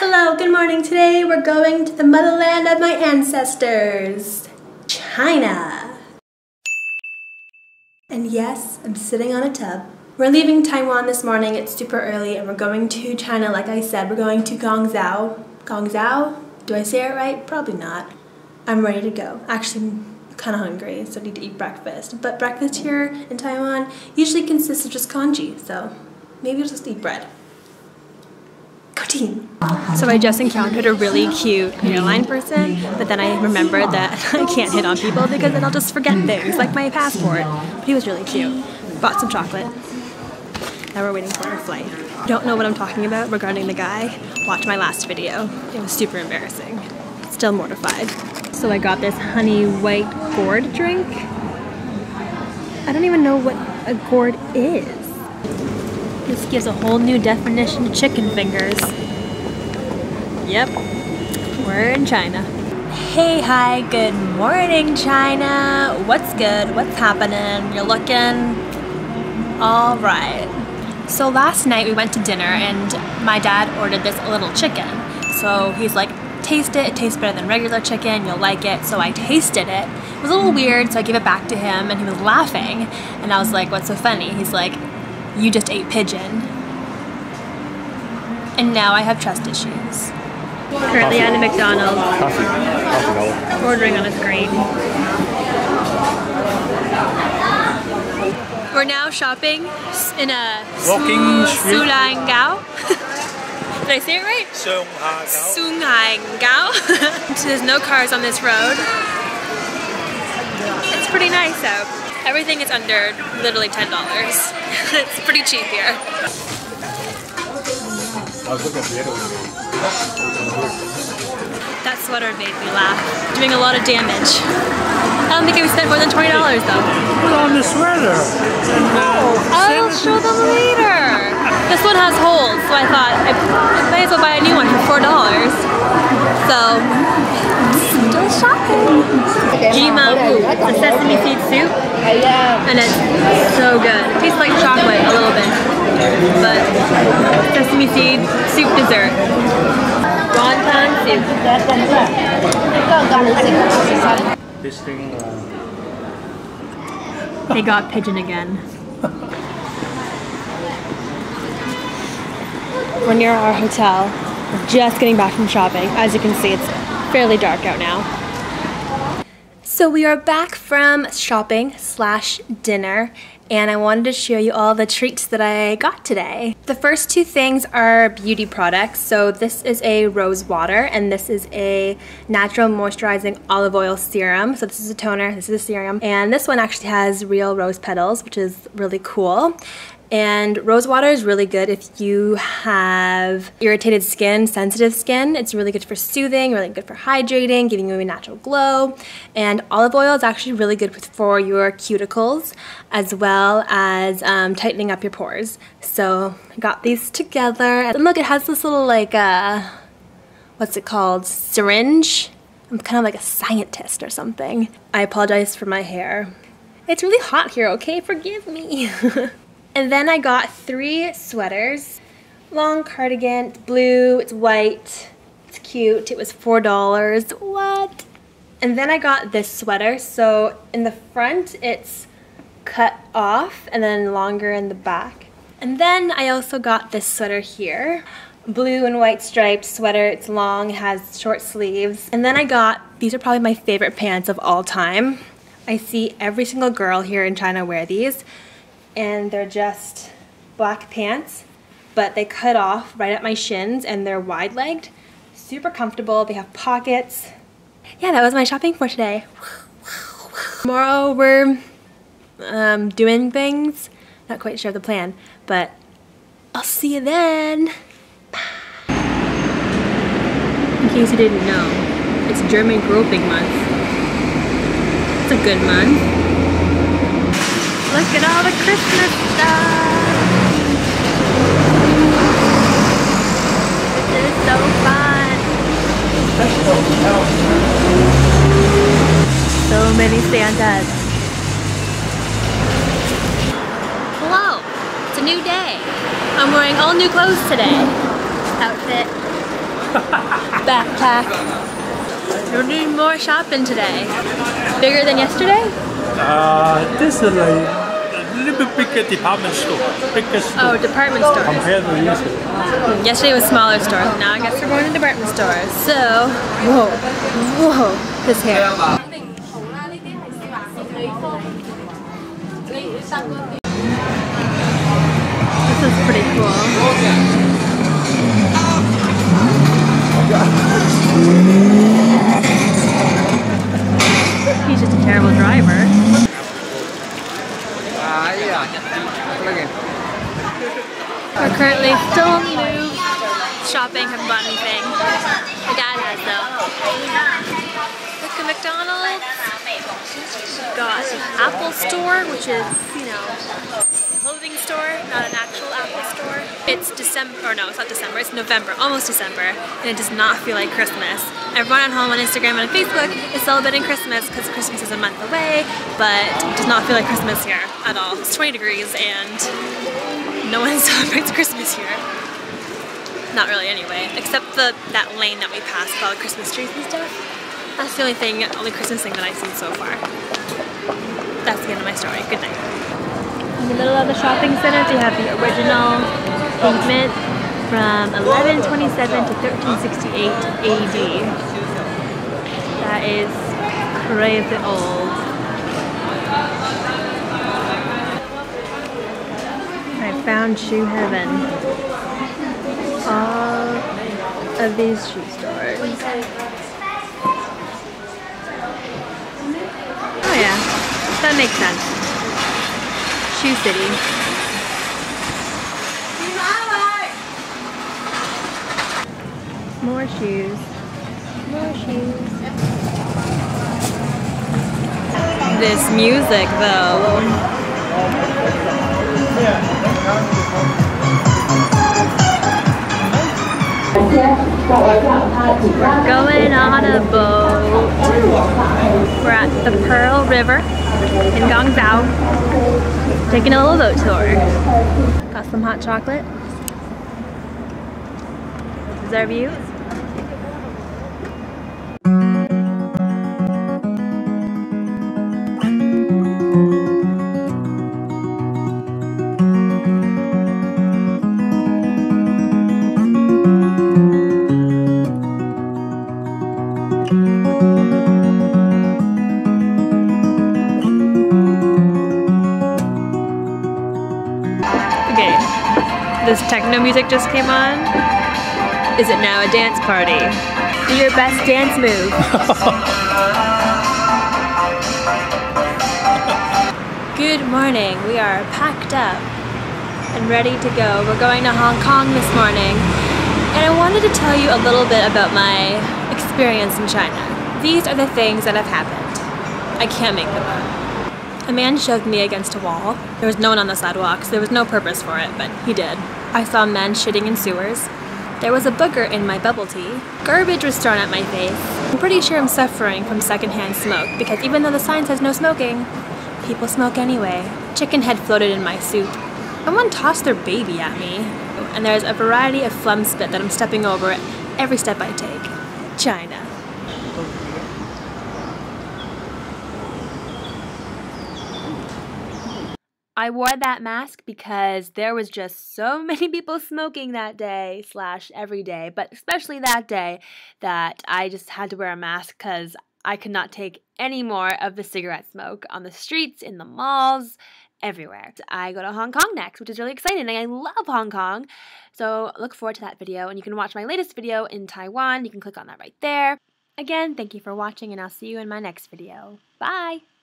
Hello, good morning. Today we're going to the motherland of my ancestors, China. And yes, I'm sitting on a tub. We're leaving Taiwan this morning. It's super early and we're going to China. Like I said, we're going to Guangzhou. Guangzhou? Do I say it right? Probably not. I'm ready to go. Actually, I'm kind of hungry, so I need to eat breakfast. But breakfast here in Taiwan usually consists of just congee, so maybe I'll just eat bread. So I just encountered a really cute airline person, but then I remembered that I can't hit on people because then I'll just forget things, like my passport. But he was really cute. Bought some chocolate. Now we're waiting for our flight. Don't know what I'm talking about regarding the guy. Watch my last video. It was super embarrassing. Still mortified. So I got this honey white gourd drink. I don't even know what a gourd is. This gives a whole new definition to chicken fingers. Yep, we're in China. Hey, hi, good morning, China. What's good? What's happening? You're looking all right. So last night we went to dinner and my dad ordered this little chicken. So he's like, taste it, it tastes better than regular chicken, you'll like it. So I tasted it. It was a little weird, so I gave it back to him and he was laughing. And I was like, what's so funny? He's like, you just ate pigeon. And now I have trust issues. Currently at a McDonald's. Coffee. Coffee Ordering on a screen. We're now shopping in a Walking street. Sulangao. Did I say it right? Sunghangao. There's no cars on this road. It's pretty nice out. Everything is under literally $10. it's pretty cheap here. I was looking at the other one. That sweater made me laugh. Doing a lot of damage. I don't think we spent more than $20 though. Put on the sweater. Oh, I'll show them later. This one has holes, so I thought I might as well buy a new one for $4. So, still shopping. Jima Wu, the sesame seed soup. And it's so good. It tastes like chocolate a little bit. But sesame seed soup dessert. Wonton soup. This thing. Uh, They got pigeon again. We're near our hotel. We're just getting back from shopping. As you can see, it's fairly dark out now. So we are back from shopping slash dinner and I wanted to show you all the treats that I got today. The first two things are beauty products. So this is a rose water and this is a natural moisturizing olive oil serum. So this is a toner, this is a serum. And this one actually has real rose petals, which is really cool. And rose water is really good if you have irritated skin, sensitive skin. It's really good for soothing, really good for hydrating, giving you a natural glow. And olive oil is actually really good for your cuticles as well as um, tightening up your pores. So I got these together. And look, it has this little like, uh, what's it called, syringe. I'm kind of like a scientist or something. I apologize for my hair. It's really hot here, okay? Forgive me. And then I got three sweaters. Long cardigan, it's blue, it's white, it's cute. It was $4. What? And then I got this sweater. So in the front, it's cut off and then longer in the back. And then I also got this sweater here. Blue and white striped sweater. It's long, has short sleeves. And then I got, these are probably my favorite pants of all time. I see every single girl here in China wear these and they're just black pants, but they cut off right at my shins and they're wide legged. Super comfortable, they have pockets. Yeah, that was my shopping for today. Tomorrow we're um, doing things. Not quite sure of the plan, but I'll see you then. In case you didn't know, it's German groping month. It's a good month. Look at all the Christmas stuff! This is so fun! So many Santas. Hello! It's a new day. I'm wearing all new clothes today. Outfit. backpack, we're doing more shopping today. Bigger than yesterday? Uh, this is like little bit bigger department store. Bigger store. Oh, department stores. Compared to yesterday. Yesterday was smaller store. Now I guess we're going to department stores. So, whoa, whoa, this hair. This is pretty cool. He's just a terrible driver. We're currently still on the move, shopping, haven't bought anything. My dad has though. Look at McDonald's. Got an Apple store, which is, you know, store, not an actual Apple store. It's December, or no, it's not December, it's November, almost December, and it does not feel like Christmas. Everyone at home on Instagram and on Facebook is celebrating Christmas because Christmas is a month away, but it does not feel like Christmas here at all. It's 20 degrees and no one celebrates Christmas here. Not really anyway, except the that lane that we passed with all the Christmas trees and stuff. That's the only thing, only Christmas thing that I've seen so far. That's the end of my story. Good night. In the middle of the shopping center, you have the original pavement from 1127 to 1368 AD. That is crazy old. I found shoe heaven. All of these shoe stores. Oh yeah, that makes sense. Shoe City. More shoes. More shoes. This music though. We're going on a boat. We're at the Pearl River in Guangzhou. Taking a little boat tour. Got some hot chocolate. This is our view. This techno music just came on. Is it now a dance party? Do your best dance move. Good morning. We are packed up and ready to go. We're going to Hong Kong this morning. And I wanted to tell you a little bit about my experience in China. These are the things that have happened. I can't make them up. A man shoved me against a wall. There was no one on the sidewalk, so there was no purpose for it, but he did. I saw men shitting in sewers. There was a booger in my bubble tea. Garbage was thrown at my face. I'm pretty sure I'm suffering from secondhand smoke because even though the sign says no smoking, people smoke anyway. Chicken head floated in my soup. Someone tossed their baby at me. And there's a variety of phlegm spit that I'm stepping over every step I take. China. I wore that mask because there was just so many people smoking that day slash every day, but especially that day that I just had to wear a mask because I could not take any more of the cigarette smoke on the streets, in the malls, everywhere. I go to Hong Kong next, which is really exciting, and I love Hong Kong. So look forward to that video, and you can watch my latest video in Taiwan. You can click on that right there. Again, thank you for watching, and I'll see you in my next video. Bye!